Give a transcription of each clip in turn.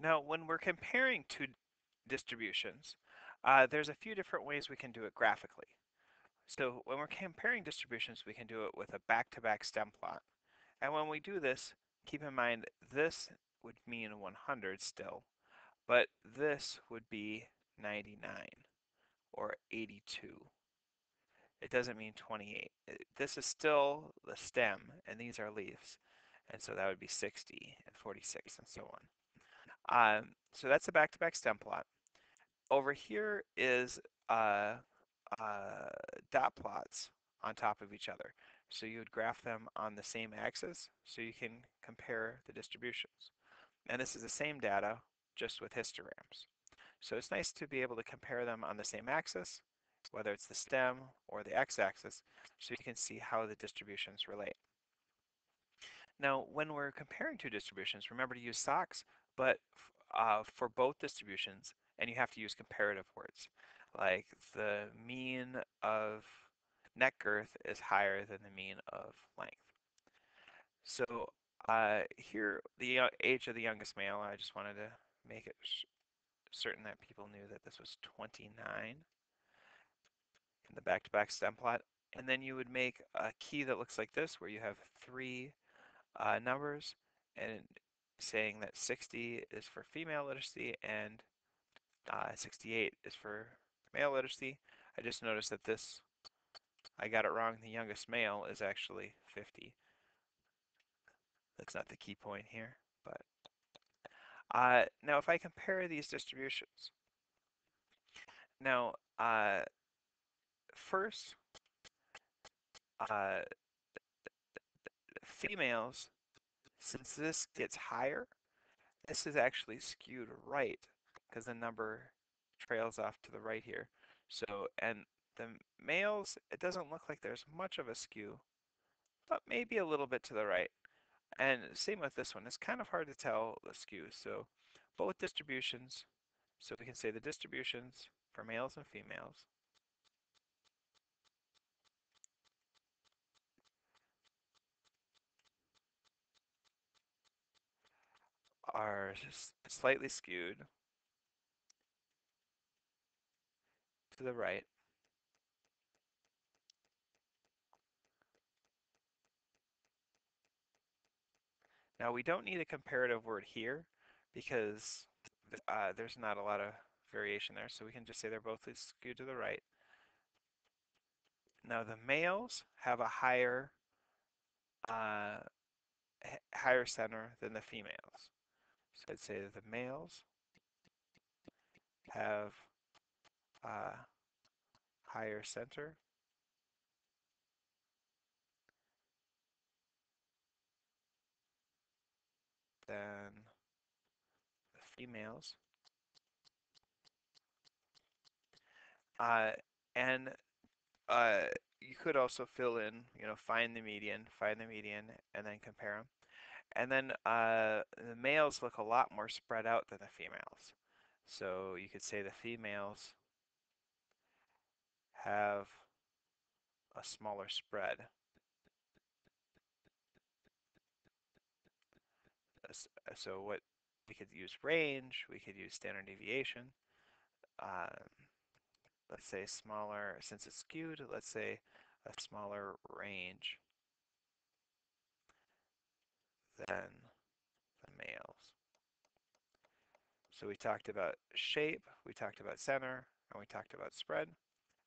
Now, when we're comparing two distributions, uh, there's a few different ways we can do it graphically. So when we're comparing distributions, we can do it with a back-to-back -back stem plot. And when we do this, keep in mind this would mean 100 still, but this would be 99 or 82. It doesn't mean 28. This is still the stem, and these are leaves. And so that would be 60 and 46 and so on. Um, so that's a back-to-back -back stem plot. Over here is uh, uh, dot plots on top of each other. So you would graph them on the same axis so you can compare the distributions. And this is the same data, just with histograms. So it's nice to be able to compare them on the same axis, whether it's the stem or the x-axis, so you can see how the distributions relate. Now, when we're comparing two distributions, remember to use SOCS, but uh, for both distributions, and you have to use comparative words, like the mean of neck girth is higher than the mean of length. So uh, here, the age of the youngest male, I just wanted to make it certain that people knew that this was 29 in the back-to-back -back stem plot. And then you would make a key that looks like this, where you have three uh, numbers and saying that 60 is for female literacy and uh, 68 is for male literacy. I just noticed that this, I got it wrong. The youngest male is actually 50. That's not the key point here, but uh, now if I compare these distributions, now uh, first, uh, females, since this gets higher, this is actually skewed right because the number trails off to the right here. So, and the males, it doesn't look like there's much of a skew, but maybe a little bit to the right. And same with this one, it's kind of hard to tell the skew. So both distributions, so we can say the distributions for males and females. Are slightly skewed to the right. Now we don't need a comparative word here because uh, there's not a lot of variation there, so we can just say they're both skewed to the right. Now the males have a higher uh, higher center than the females. So I'd say the males have a higher center than the females. Uh, and uh, you could also fill in, you know, find the median, find the median, and then compare them. And then uh, the males look a lot more spread out than the females. So you could say the females have a smaller spread. So what we could use range, we could use standard deviation. Um, let's say smaller, since it's skewed, let's say a smaller range than the males. So we talked about shape, we talked about center, and we talked about spread,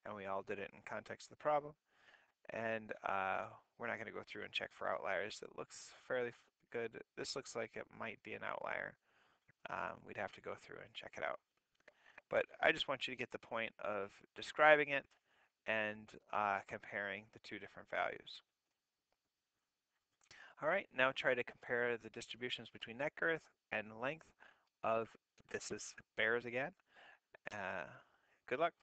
and we all did it in context of the problem. And uh, we're not going to go through and check for outliers. It looks fairly good. This looks like it might be an outlier. Um, we'd have to go through and check it out. But I just want you to get the point of describing it and uh, comparing the two different values. All right, now try to compare the distributions between neck girth and length of, this is bears again. Uh, good luck.